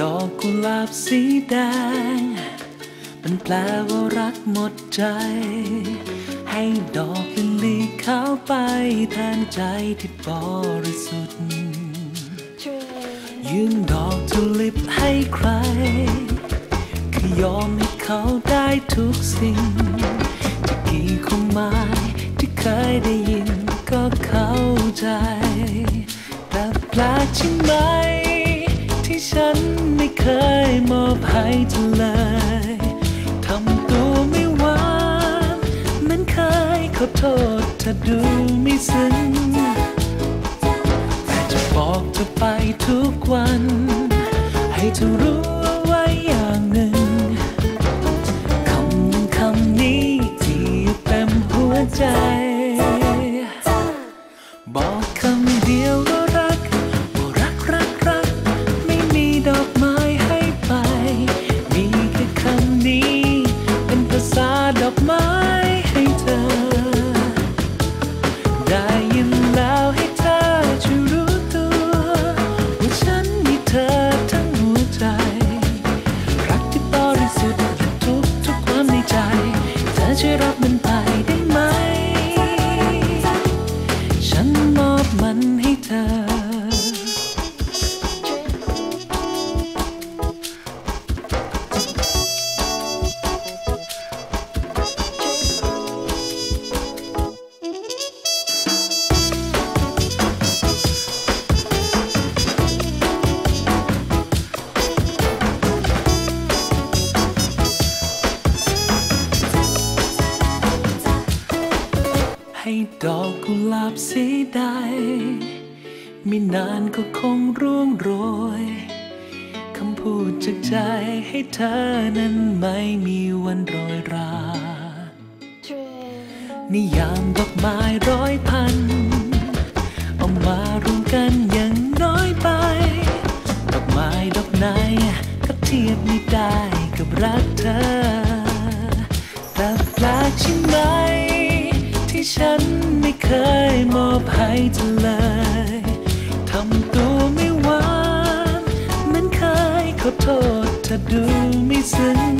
ดอกกุหลาบสีแดง มันแปลว่ารักหมดใจ ให้ดอกลิลลี่ขาวไปแทนใจที่บริสุทธิ์ยื่นดอกทุลิปให้ใคร คือยอมให้เขาได้ทุกสิ่งจะกี่ความหมายที่เคยได้ยินก็เข้าใจ แต่แปลกใช่ไหม โทษเธอดูไม่ซึ้งแต่จะบอกเธอไปทุกวัน ให้เธอรู้เอาไว้อย่างหนึ่งคำคำนี้ที่เต็มหัวใจ ดอกกุหลาบสีใด ไม่นานก็คงร่วงโรย คำพูดจากใจให้เธอนั้นไม่มีวันโรยรา นิยามดอกไม้ร้อยพันเอามารวมกันยังน้อยไป ดอกไม้ดอกไหนก็เทียบไม่ได้กับรักเธอแต่แปลกใช่ไหม ที่ฉันไม่เคยมอบให้เธอเลยทำตัวไม่หวานเหมือนเคยขอโทษเธอดูไม่ซึ้ง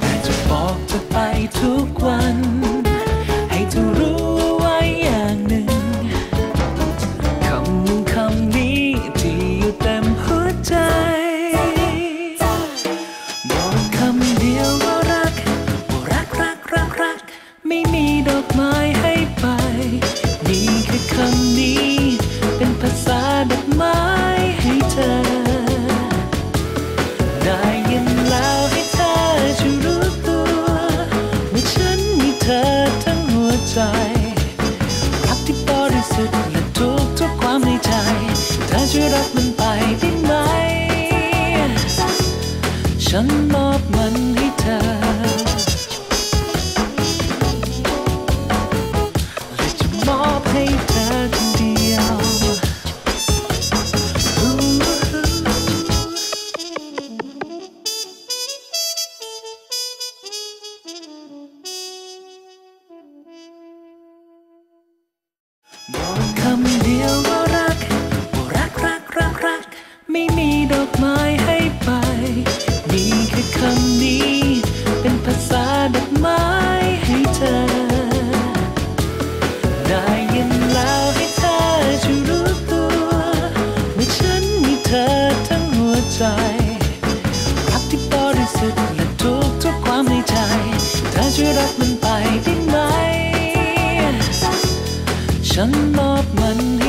แต่จะบอกเธอไปทุกวัน มันไปได้ไหม ฉันมอบมันให้เธอ และจะมอบให้เธอคนเดียวบ ดอกไม้ให้ไป มีแค่คำนี้ เป็นภาษาดอกไม้ให้เธอ ได้ยินแล้วให้เธอช่วยรู้ตัวว่าฉันมีเธอทั้งหัวใจ รักที่บริสุทธิ์และทุกทุกความในใจ เธอช่วยรับมันไปได้ไหม ฉันมอบมัน